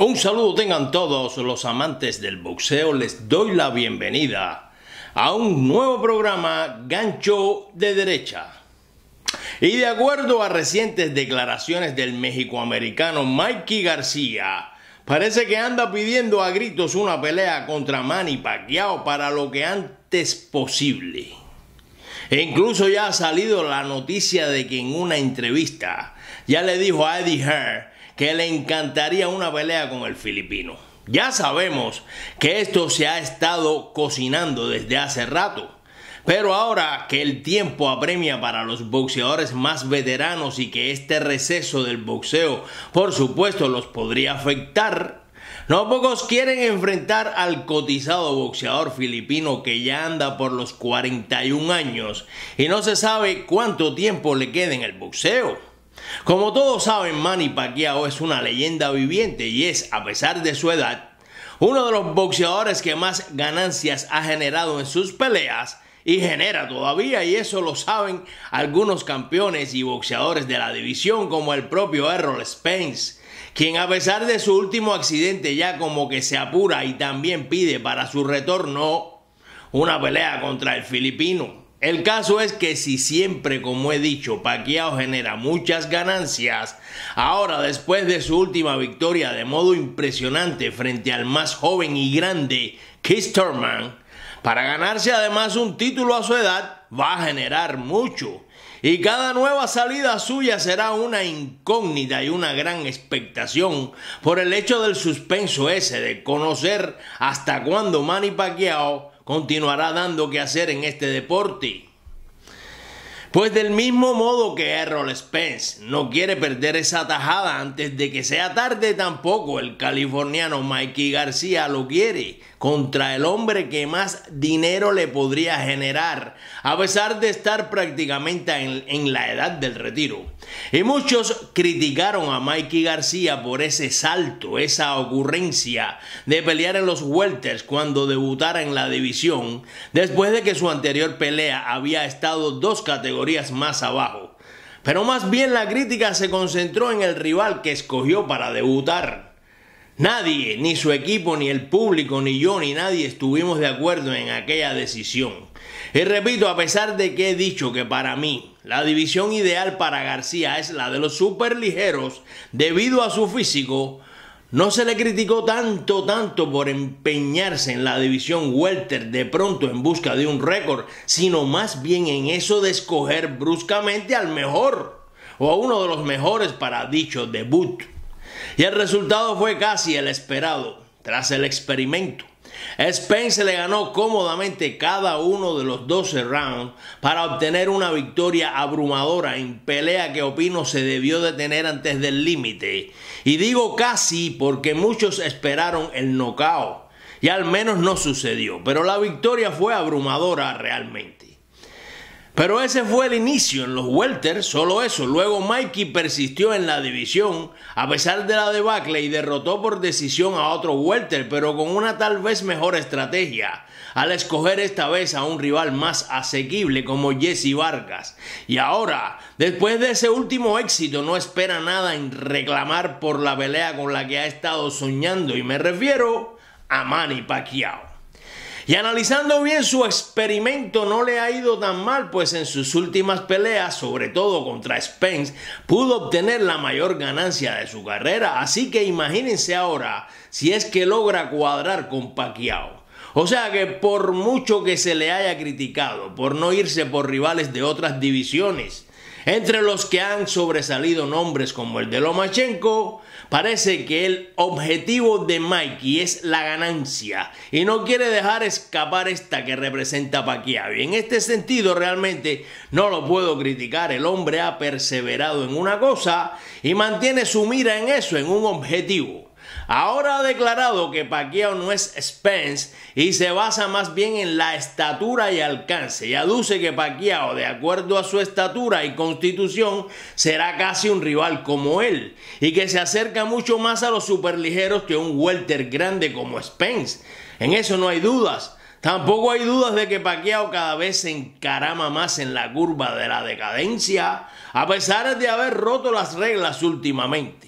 Un saludo tengan todos los amantes del boxeo, les doy la bienvenida a un nuevo programa Gancho de Derecha. Y de acuerdo a recientes declaraciones del mexicoamericano Mikey García, parece que anda pidiendo a gritos una pelea contra Manny Pacquiao para lo que antes posible. E incluso ya ha salido la noticia de que en una entrevista ya le dijo a Eddie Hearn que le encantaría una pelea con el filipino. Ya sabemos que esto se ha estado cocinando desde hace rato. Pero ahora que el tiempo apremia para los boxeadores más veteranos y que este receso del boxeo por supuesto los podría afectar, no pocos quieren enfrentar al cotizado boxeador filipino que ya anda por los 41 años y no se sabe cuánto tiempo le queda en el boxeo. Como todos saben, Manny Pacquiao es una leyenda viviente y es, a pesar de su edad, uno de los boxeadores que más ganancias ha generado en sus peleas y genera todavía, y eso lo saben algunos campeones y boxeadores de la división como el propio Errol Spence, quien a pesar de su último accidente ya como que se apura y también pide para su retorno una pelea contra el filipino. El caso es que si siempre, como he dicho, Pacquiao genera muchas ganancias, ahora después de su última victoria de modo impresionante frente al más joven y grande Keith Thurman, para ganarse además un título a su edad, va a generar mucho. Y cada nueva salida suya será una incógnita y una gran expectación por el hecho del suspenso ese de conocer hasta cuándo Manny Pacquiao continuará dando que hacer en este deporte. Pues del mismo modo que Errol Spence no quiere perder esa tajada antes de que sea tarde, tampoco el californiano Mikey García lo quiere contra el hombre que más dinero le podría generar, a pesar de estar prácticamente en, la edad del retiro. Y muchos criticaron a Mikey García por ese salto, esa ocurrencia de pelear en los welters cuando debutara en la división, después de que su anterior pelea había estado dos categorías más abajo. Pero más bien la crítica se concentró en el rival que escogió para debutar. Nadie, ni su equipo, ni el público, ni yo, ni nadie estuvimos de acuerdo en aquella decisión. Y repito, a pesar de que he dicho que para mí la división ideal para García es la de los superligeros debido a su físico, no se le criticó tanto, tanto por empeñarse en la división welter de pronto en busca de un récord, sino más bien en eso de escoger bruscamente al mejor o a uno de los mejores para dicho debut. Y el resultado fue casi el esperado. Tras el experimento, Spence le ganó cómodamente cada uno de los 12 rounds para obtener una victoria abrumadora en pelea que opino se debió de tener antes del límite. Y digo casi porque muchos esperaron el knockout. Y al menos no sucedió, pero la victoria fue abrumadora realmente. Pero ese fue el inicio en los welters, solo eso. Luego Mikey persistió en la división a pesar de la debacle y derrotó por decisión a otro welter, pero con una tal vez mejor estrategia, al escoger esta vez a un rival más asequible como Jesse Vargas. Y ahora, después de ese último éxito, no espera nada en reclamar por la pelea con la que ha estado soñando y me refiero a Manny Pacquiao. Y analizando bien su experimento no le ha ido tan mal, pues en sus últimas peleas, sobre todo contra Spence, pudo obtener la mayor ganancia de su carrera. Así que imagínense ahora si es que logra cuadrar con Pacquiao. O sea que por mucho que se le haya criticado por no irse por rivales de otras divisiones, entre los que han sobresalido nombres como el de Lomachenko, parece que el objetivo de Mikey es la ganancia y no quiere dejar escapar esta que representa Pacquiao. Y en este sentido realmente no lo puedo criticar. El hombre ha perseverado en una cosa y mantiene su mira en eso, en un objetivo. Ahora ha declarado que Pacquiao no es Spence y se basa más bien en la estatura y alcance y aduce que Pacquiao, de acuerdo a su estatura y constitución, será casi un rival como él y que se acerca mucho más a los superligeros que un welter grande como Spence. En eso no hay dudas. Tampoco hay dudas de que Pacquiao cada vez se encarama más en la curva de la decadencia, a pesar de haber roto las reglas últimamente.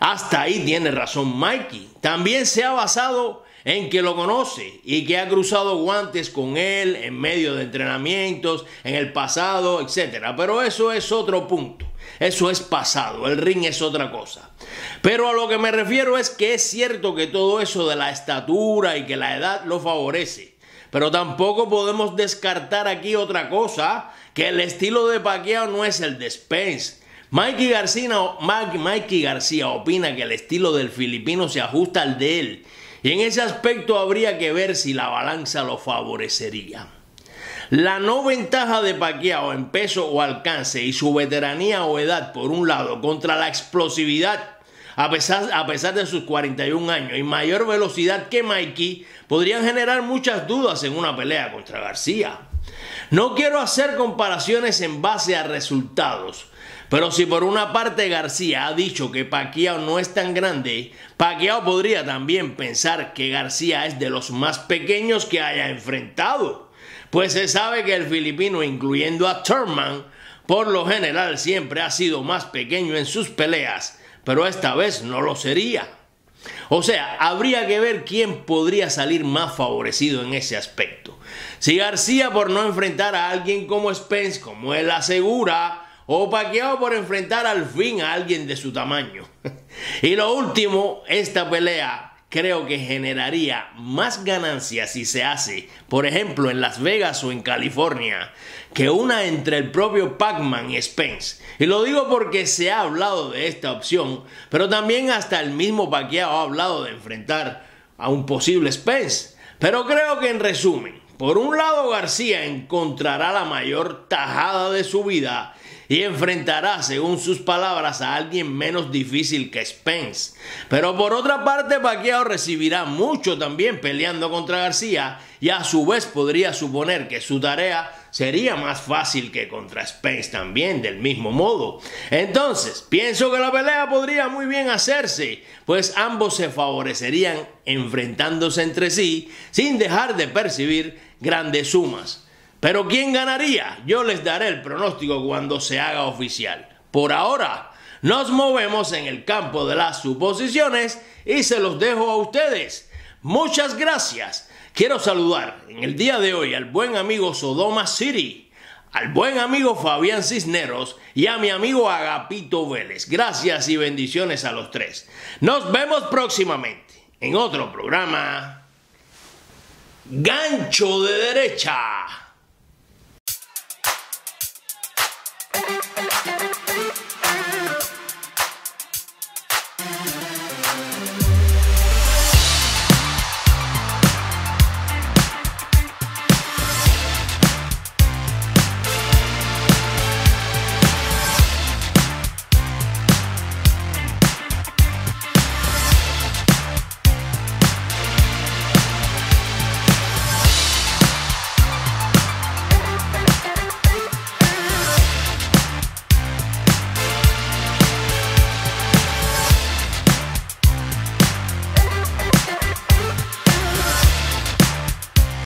Hasta ahí tiene razón Mikey. También se ha basado en que lo conoce y que ha cruzado guantes con él en medio de entrenamientos, en el pasado, etc. Pero eso es otro punto. Eso es pasado, el ring es otra cosa. Pero a lo que me refiero es que es cierto que todo eso de la estatura y que la edad lo favorece. Pero tampoco podemos descartar aquí otra cosa, que el estilo de Pacquiao no es el de Spence. Mikey García, opina que el estilo del filipino se ajusta al de él y en ese aspecto habría que ver si la balanza lo favorecería. La no ventaja de Pacquiao en peso o alcance y su veteranía o edad por un lado contra la explosividad a pesar, a pesar de sus 41 años y mayor velocidad que Mikey podrían generar muchas dudas en una pelea contra García. No quiero hacer comparaciones en base a resultados, pero si por una parte García ha dicho que Pacquiao no es tan grande, Pacquiao podría también pensar que García es de los más pequeños que haya enfrentado. Pues se sabe que el filipino, incluyendo a Thurman, por lo general siempre ha sido más pequeño en sus peleas, pero esta vez no lo sería. O sea, habría que ver quién podría salir más favorecido en ese aspecto. Si García por no enfrentar a alguien como Spence, como él asegura, o Paqueado por enfrentar al fin a alguien de su tamaño. y lo último, esta pelea creo que generaría más ganancias si se hace, por ejemplo, en Las Vegas o en California, que una entre el propio Pac-Man y Spence. Y lo digo porque se ha hablado de esta opción, pero también hasta el mismo Pacquiao ha hablado de enfrentar a un posible Spence. Pero creo que en resumen, por un lado García encontrará la mayor tajada de su vida y enfrentará, según sus palabras, a alguien menos difícil que Spence. Pero por otra parte, Pacquiao recibirá mucho también peleando contra García y a su vez podría suponer que su tarea sería más fácil que contra Spence también, del mismo modo. Entonces, pienso que la pelea podría muy bien hacerse, pues ambos se favorecerían enfrentándose entre sí sin dejar de percibir grandes sumas. Pero ¿quién ganaría? Yo les daré el pronóstico cuando se haga oficial. Por ahora, nos movemos en el campo de las suposiciones y se los dejo a ustedes. Muchas gracias. Quiero saludar en el día de hoy al buen amigo Sodoma City, al buen amigo Fabián Cisneros y a mi amigo Agapito Vélez. Gracias y bendiciones a los tres. Nos vemos próximamente en otro programa. Gancho de derecha.